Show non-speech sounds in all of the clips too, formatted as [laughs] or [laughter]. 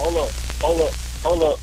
hold up, hold up, hold up.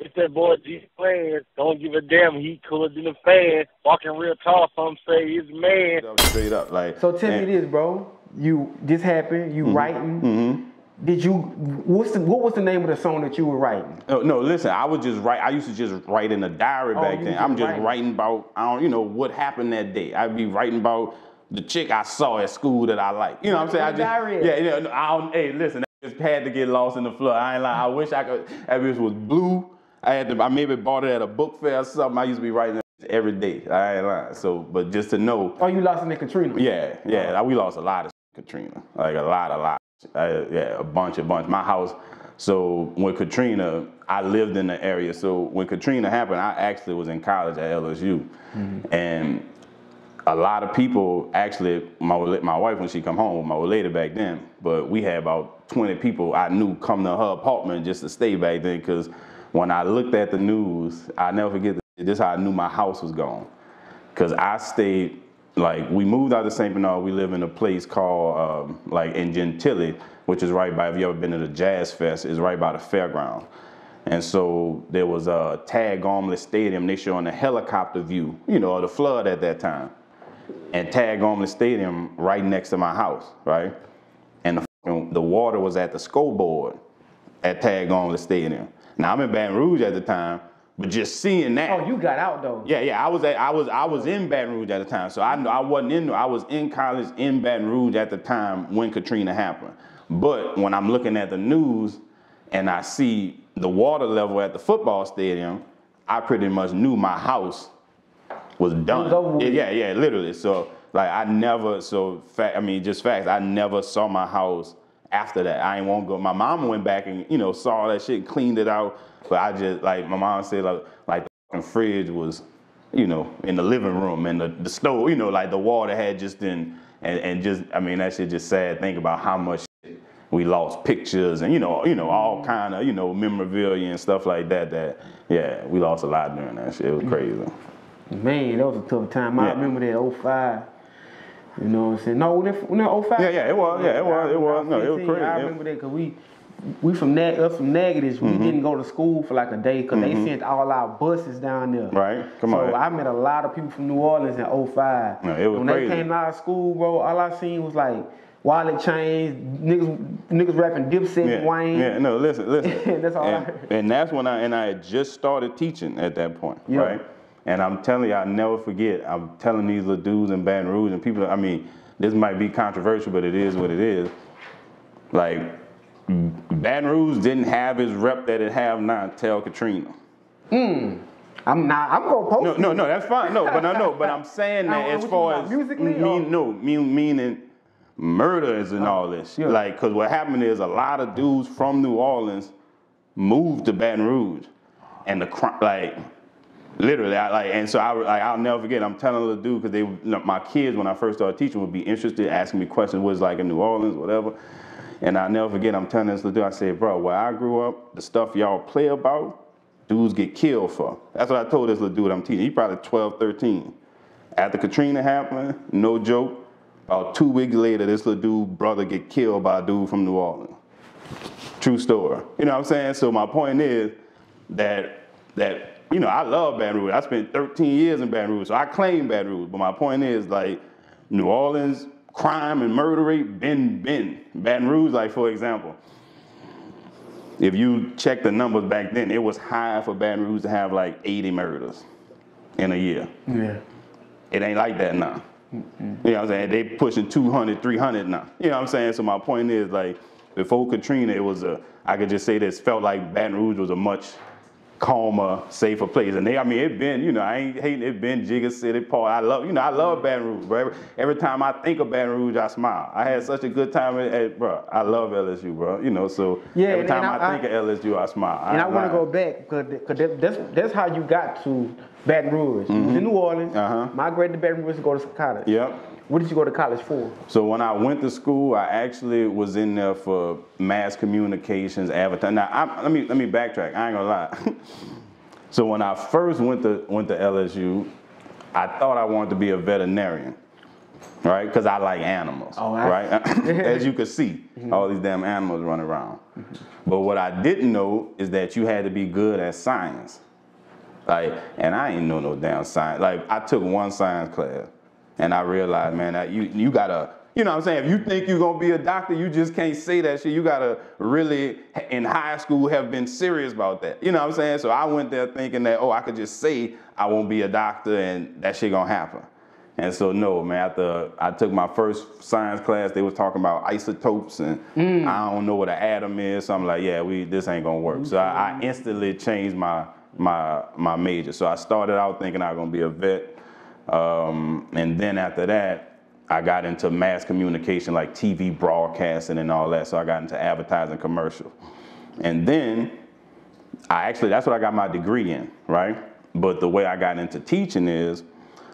It's that boy G Planz. Don't give a damn. He cooler than a fan. Walking real tall. Some say he's a man. Straight up, like. So tell and- me this, bro. You this happened. You writing. Mhm. Did you? What's the, what was the name of the song that you were writing? No, no, listen, I would just write. I used to just write in a diary Oh, back then. just I'm just writing. writing about, I don't, you know, what happened that day. I'd be writing about the chick I saw at school that I like. You know what I'm saying? I just, diary yeah, yeah. no, I don't, hey, listen, I just had to get lost in the flood. I ain't lying. I wish I could. If it was blue, I had to. I maybe bought it at a book fair or something. I used to be writing it every day. I ain't lying. So, but just to know, Oh, you lost in the Katrina. yeah, yeah. We lost a lot of Katrina, like a lot, a lot. Uh, yeah, a bunch, a bunch. My house. So when Katrina, I lived in the area. So when Katrina happened, I actually was in college at LSU, and a lot of people actually, my my wife when she come home, my lady back then, but we had about 20 people I knew come to her apartment just to stay back then. Because when I looked at the news, I never forget. This is how I knew my house was gone. Cause I stayed like we moved out of St. Bernard. We live in a place called um, like in Gentilly, which is right by. If you ever been to the Jazz Fest, is right by the fairground. And so there was a Tad Gormley Stadium. They showing a helicopter view, you know, of the flood at that time. And Tad Gormley Stadium right next to my house, right? And the, the water was at the scoreboard at Tad Gormley Stadium. Now I'm in Baton Rouge at the time, but just seeing that. Oh, you got out though. Yeah, yeah. I was at, I was I was in Baton Rouge at the time, so I I wasn't in. I was in college in Baton Rouge at the time when Katrina happened. But when I'm looking at the news and I see the water level at the football stadium, I pretty much knew my house was done. with. Yeah, yeah, literally. So like I never. So fact, I mean, just facts. I never saw my house after that. I ain't want to go. My mom went back and you know saw all that shit, cleaned it out. But I just like my mom said like like the fucking fridge was, you know, in the living room and the, the stove, you know, like the water had just been and, and just I mean that shit just sad. Think about how much we lost pictures and you know you know all mm-hmm. kind of you know memorabilia and stuff like that. That yeah, we lost a lot during that shit. It was mm-hmm. crazy. Man, that was a tough time. I Yeah. remember that 05. You know what I'm saying? No, when that, when that 05. Yeah, yeah, it was. Yeah, it was. It was. No, it was crazy. I remember that because we, we from neg- us from negatives, Mm-hmm. we didn't go to school for like a day because they sent all our buses down there. Right. Come so on. So I met a lot of people from New Orleans in 05. No, it was when crazy. they came out of school, bro, all I seen was like wallet chains, niggas, niggas rapping Dipset, Yeah, Wayne. yeah, no, listen, listen. [laughs] That's all I and, heard. and that's when I and I had just started teaching at that point, Yeah. right? And I'm telling you, I'll never forget. I'm telling these little dudes in Baton Rouge and people. I mean, this might be controversial, but it is what it is. Like, Baton Rouge didn't have his rep that it have now until Katrina. Hmm. I'm not, I'm gonna post No, no, no, that's fine. No, but no, no, but I'm saying [laughs] that as far as musically mean, or- no, mean, meaning murders and oh, all this. yeah. Like, cause what happened is a lot of dudes from New Orleans moved to Baton Rouge, and the crime, like, literally, I, like, and so I, like, I'll never forget. I'm telling the dude because they, my kids when I first started teaching would be interested, asking me questions, it's like in New Orleans, whatever. And I'll never forget. I'm telling this little dude, I said, bro, where I grew up, the stuff y'all play about, dudes get killed for. That's what I told this little dude I'm teaching. He probably 12, 13. After Katrina happened, no joke, about two weeks later, this little dude brother get killed by a dude from New Orleans. True story. You know what I'm saying? So my point is that that you know I love Baton Rouge. I spent 13 years in Baton Rouge, so I claim Baton Rouge. But my point is like New Orleans crime and murder rate been been Baton Rouge. Like for example, if you check the numbers back then, it was high for Baton Rouge to have like 80 murders in a year. Yeah. It ain't like that now. You know what I'm saying? They pushing 200, 300 now. You know what I'm saying? So my point is like before Katrina, it was a, I could just say this, felt like Baton Rouge was a much calmer, safer place. And they, I mean, it been, you know, I ain't hating it been Jigga City Park. I love, you know, I love Baton Rouge, bro. Every, every time I think of Baton Rouge, I smile. I had such a good time at, at bro. I love LSU, bro. You know, so Yeah, every and- time and I, I- think of LSU, I smile. And I, ain't want to go back because that, that's that's how you got to Baton Rouge. You was in New Orleans. Uh-huh. Migrated to Baton Rouge to go to college. Yep. What did you go to college for? So when I went to school, I actually was in there for mass communications, advertising. Now, I, let me let me backtrack. I ain't gonna lie. [laughs] so when I first went to went to LSU, I thought I wanted to be a veterinarian, right? Because I like animals, Oh, I- right? [laughs] [laughs] As you can see, mm-hmm. all these damn animals running around. But what I didn't know is that you had to be good at science. Like, and I ain't know no damn science. Like, I took one science class, and I realized, man, that you you gotta, you know what I'm saying? If you think you're gonna be a doctor, you just can't say that shit. You gotta really, in high school, have been serious about that. You know what I'm saying? So I went there thinking that, oh, I could just say I won't be a doctor, and that shit gonna happen. And so no, man. After I took my first science class, they was talking about isotopes, and mm. I don't know what an atom is. So I'm like, yeah, we this ain't gonna work. So I, I mm-hmm. instantly changed my my my major. So I started out thinking I was gonna be a vet, um, and then after that, I got into mass communication, like TV broadcasting and all that. So I got into advertising, commercial, and then I actually that's what I got my degree in, right? But the way I got into teaching is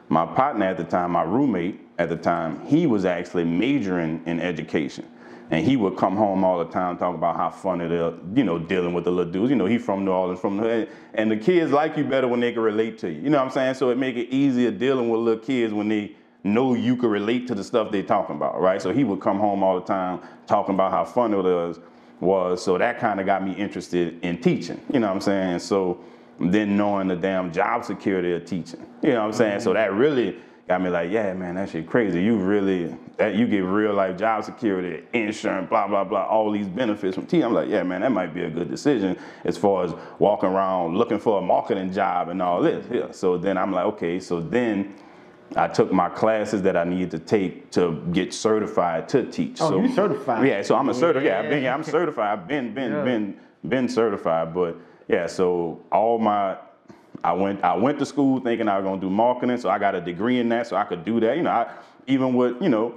my partner at the time, my roommate at the time, he was actually majoring in education. And he would come home all the time talk about how fun it is, you know, dealing with the little dudes. You know, he's from New Orleans, from the, and the kids like you better when they can relate to you. You know what I'm saying? So it make it easier dealing with little kids when they know you can relate to the stuff they're talking about, right? So he would come home all the time talking about how fun it was. Was so that kind of got me interested in teaching. You know what I'm saying? So then knowing the damn job security of teaching. You know what I'm saying? So mm-hmm. that really got me like, yeah, man, that shit crazy. You really that you get real life job security, insurance, blah blah blah, all these benefits from teaching. I'm like, yeah, man, that might be a good decision as far as walking around looking for a marketing job and all this. Yeah. So then I'm like, okay, so then I took my classes that I needed to take to get certified to teach. Oh, so, you certified? Yeah, so I'm a certified. Yeah, I've been, Yeah. yeah, I'm certified. I've been, been, Yeah. been, been certified. But yeah, so all my, I went, I went to school thinking I was gonna do marketing, so I got a degree in that, so I could do that. You know, I, even with, you know,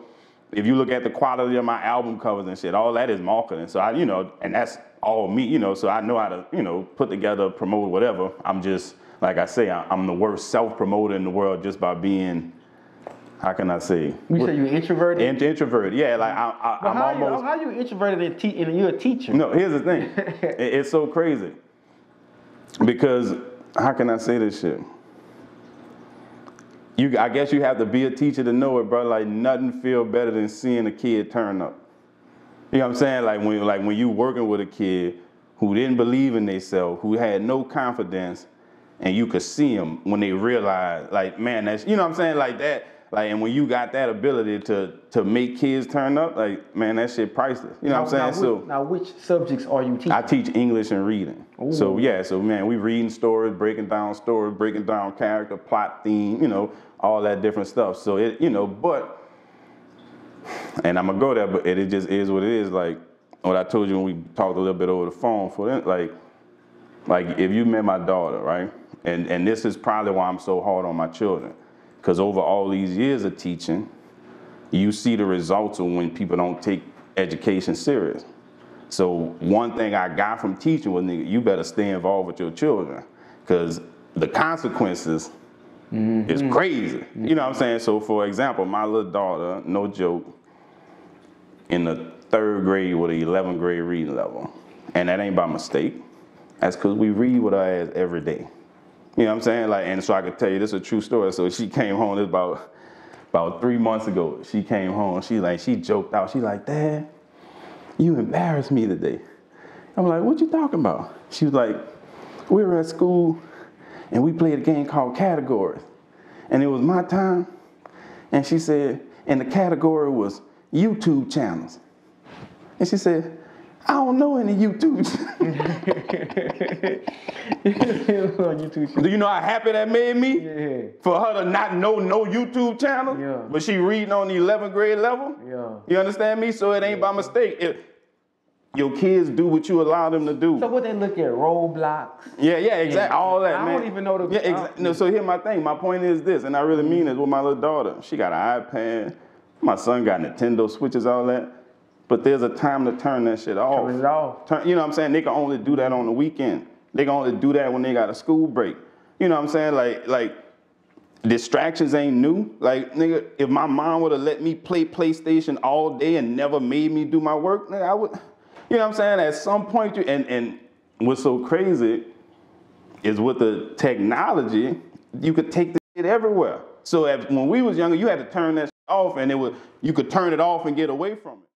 if you look at the quality of my album covers and shit, all that is marketing. So I, you know, and that's all me, you know. So I know how to, you know, put together, promote, whatever. I'm just, like I say, I- I'm the worst self promoter in the world just by being, how can I say, You say you introverted? Int- introverted. Yeah, like I, I, but I'm how, almost. you, how you introverted and, te- and you're a teacher? No, here's the thing. [laughs] It- it's so crazy. Because how can I say this shit? You, I guess you have to be a teacher to know it, bro. Like nothing feel better than seeing a kid turn up. You know what I'm saying? Like when, like when you working with a kid who didn't believe in themselves, who had no confidence, and you could see them when they realized, like, man, that's you know what I'm saying, like that. Like, and when you got that ability to to make kids turn up, like, man, that shit priceless. You know what I'm saying? now, so. now, which subjects are you teaching? I teach English and reading. So yeah, so man, we reading stories, breaking down stories, breaking down character, plot, theme, you know, all that different stuff. So it, you know, but, and I'm gonna go there, but it, it just is what it is. Like what I told you when we talked a little bit over the phone. For them, like, like if you met my daughter, right, and and this is probably why I'm so hard on my children, because over all these years of teaching, you see the results of when people don't take education serious. So one thing I got from teaching was, nigga, you better stay involved with your children, because the consequences mm-hmm. is crazy. You know what I'm saying? So for example, my little daughter, no joke, in the third grade with an 11th grade reading level, and that ain't by mistake. That's because we read with our ass every day. You know what I'm saying? Like, and so I could tell you this is a true story. So she came home this about about three months ago. She came home. She like she joked out. She like, Dad, you embarrassed me today. I'm like, what you talking about? She was like, we were at school and we played a game called categories. And it was my time. And she said, and the category was YouTube channels. And she said, I don't know any YouTube. [laughs] YouTube. Do you know how happy that made me? Yeah. For her to not know no YouTube channel, Yeah. but she reading on the 11th grade level. Yeah. You understand me? So it ain't by mistake. It, your kids do what you allow them to do. So what they look at Roblox? Yeah, yeah, exactly. All that, I man. don't even know the- Yeah, exactly. No, so here's my thing. My point is this, and I really mean it with my little daughter. She got an iPad. My son got Nintendo Switches, all that. But there's a time to turn that shit off. Turn it off. Turn, you know what I'm saying? They can only do that on the weekend. They can only do that when they got a school break. You know what I'm saying? Like, like distractions ain't new. Like, nigga, if my mom would have let me play PlayStation all day and never made me do my work, nigga, I would. You know what I'm saying? At some point, you and and what's so crazy is with the technology, you could take the shit everywhere. So if, when we was younger, you had to turn that shit off, and it was you could turn it off and get away from it.